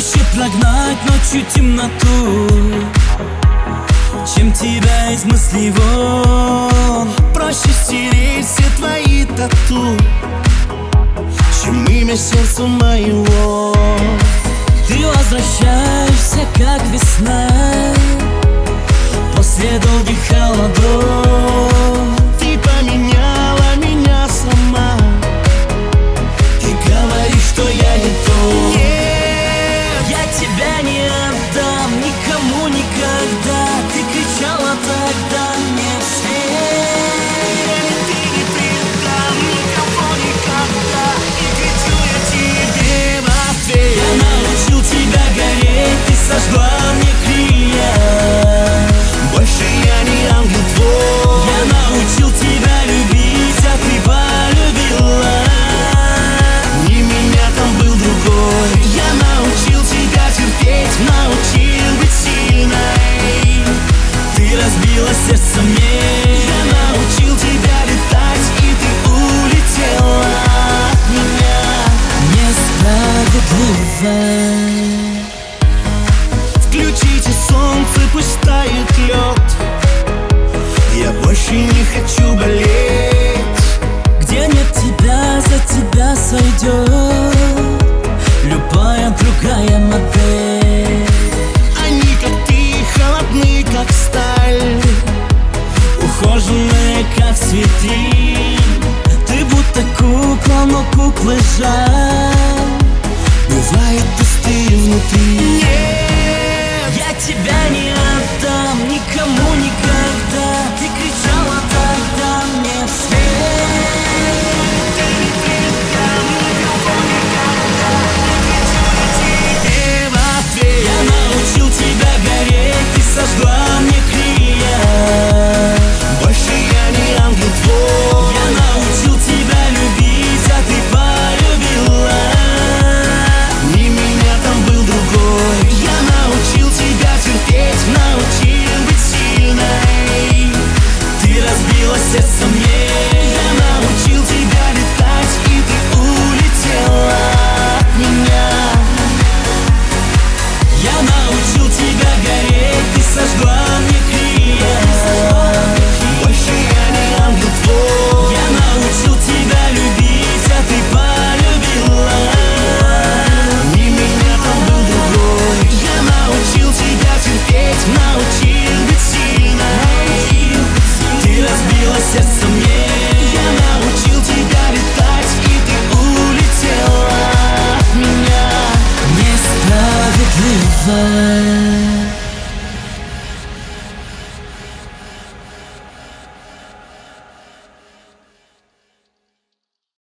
разогнать ночью темноту. Чем тебя из мыслей вон? Проще стереть все твои тату Чем имя сердцу моего. Ты возвращаешься, как весна После долгих холодов сожгла мне крылья Больше я не ангел твой. Я научил тебя любить, а ты полюбила. Не меня там был другой. Я научил тебя терпеть, научил быть сильной. Ты разбила сердце мне пусть тает лед. Я больше не хочу болеть. Где нет тебя, за тебя сойдет Любая другая модель? Они как ты, холодны, как сталь. Ухоженные, как цветы. Ты будто кукла, но куклы жаль. Бывает пустые внутри. Нет, разбила сердце